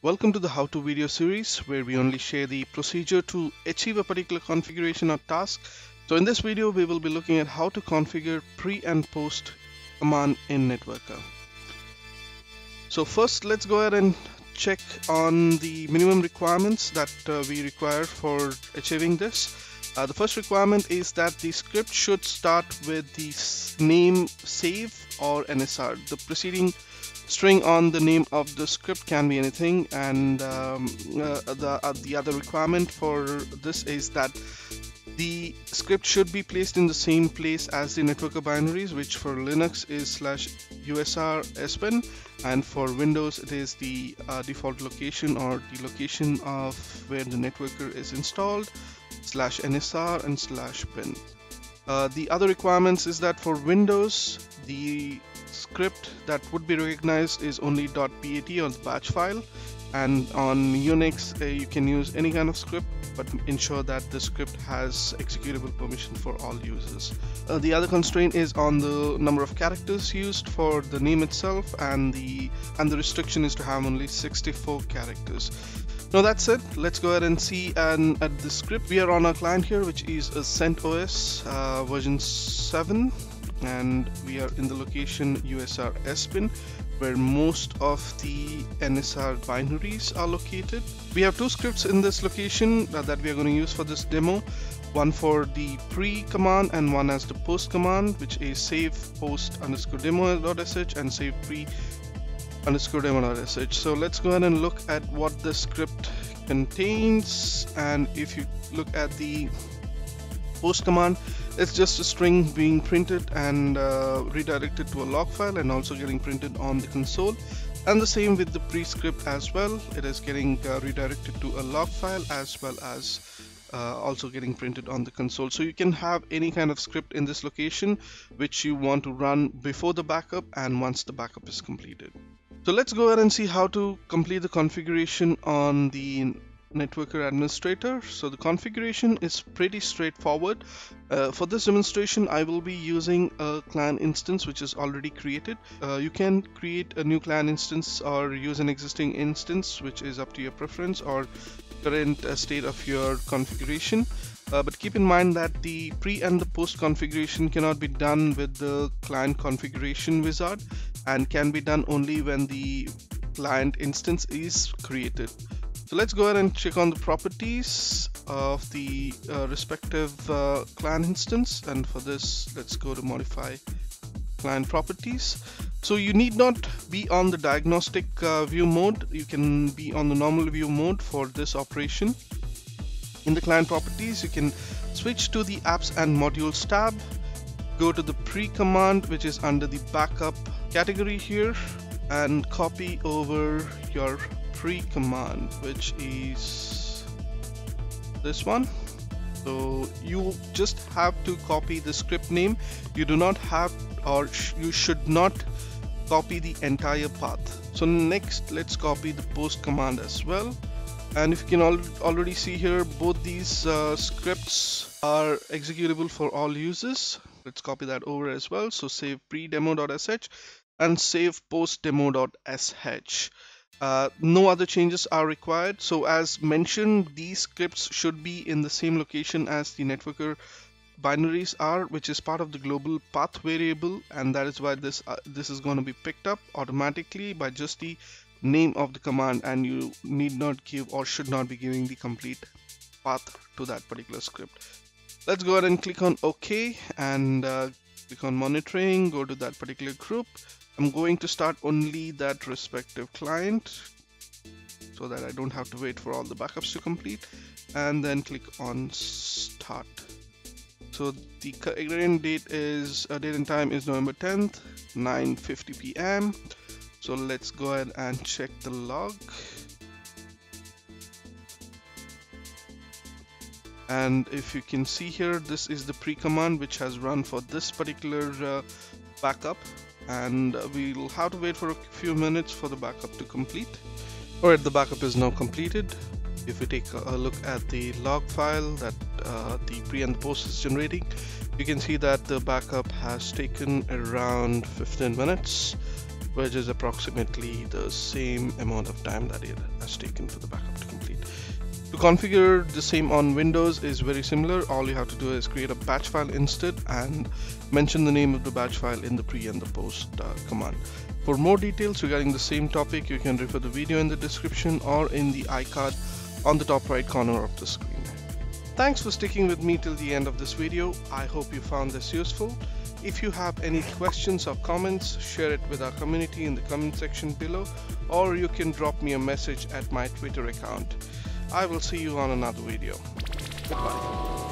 Welcome to the how to video series where we only share the procedure to achieve a particular configuration or task. So in this video we will be looking at how to configure pre and post command in Networker. So first let's go ahead and check on the minimum requirements that uh, we require for achieving this. Uh, the first requirement is that the script should start with the name save or NSR. The preceding string on the name of the script can be anything and um, uh, the, uh, the other requirement for this is that the script should be placed in the same place as the networker binaries which for Linux is slash usr sbin and for Windows it is the uh, default location or the location of where the networker is installed slash nsr and slash bin. Uh, the other requirements is that for Windows the script that would be recognized is only .bat or the batch file and on Unix uh, you can use any kind of script but ensure that the script has executable permission for all users. Uh, the other constraint is on the number of characters used for the name itself and the and the restriction is to have only 64 characters. Now that's it. Let's go ahead and see and at the script. We are on our client here which is a CentOS uh, version 7 and we are in the location USR SBIN where most of the NSR binaries are located. We have two scripts in this location uh, that we are going to use for this demo. One for the pre command and one as the post command which is save post underscore demo.sh and save pre underscore demo.sh. So let's go ahead and look at what the script contains and if you look at the post command. It's just a string being printed and uh, redirected to a log file and also getting printed on the console. And the same with the prescript as well. It is getting uh, redirected to a log file as well as uh, also getting printed on the console. So you can have any kind of script in this location which you want to run before the backup and once the backup is completed. So let's go ahead and see how to complete the configuration on the networker administrator. So the configuration is pretty straightforward. Uh, for this demonstration I will be using a client instance which is already created. Uh, you can create a new client instance or use an existing instance which is up to your preference or current uh, state of your configuration. Uh, but keep in mind that the pre and the post configuration cannot be done with the client configuration wizard and can be done only when the client instance is created so let's go ahead and check on the properties of the uh, respective uh, client instance. And for this let's go to modify client properties. So you need not be on the diagnostic uh, view mode. You can be on the normal view mode for this operation. In the client properties you can switch to the apps and modules tab. Go to the pre command which is under the backup category here and copy over your pre command which is this one. So you just have to copy the script name. You do not have or sh you should not copy the entire path. So next let's copy the post command as well. And if you can al already see here both these uh, scripts are executable for all users. Let's copy that over as well. So save pre-demo.sh and save post-demo.sh uh, no other changes are required. So as mentioned, these scripts should be in the same location as the networker binaries are, which is part of the global path variable. And that is why this, uh, this is going to be picked up automatically by just the name of the command and you need not give or should not be giving the complete path to that particular script. Let's go ahead and click on OK and uh, click on monitoring, go to that particular group. I'm going to start only that respective client so that I don't have to wait for all the backups to complete and then click on start. So the current date is uh, date and time is November 10th 9:50 p.m. so let's go ahead and check the log and if you can see here this is the pre-command which has run for this particular uh, backup and we'll have to wait for a few minutes for the backup to complete. Alright, the backup is now completed. If we take a look at the log file that uh, the pre and the post is generating, you can see that the backup has taken around 15 minutes which is approximately the same amount of time that it has taken for the. To configure the same on Windows is very similar. All you have to do is create a batch file instead and mention the name of the batch file in the pre and the post uh, command. For more details regarding the same topic, you can refer the video in the description or in the iCard on the top right corner of the screen. Thanks for sticking with me till the end of this video. I hope you found this useful. If you have any questions or comments, share it with our community in the comment section below or you can drop me a message at my Twitter account. I will see you on another video. Goodbye.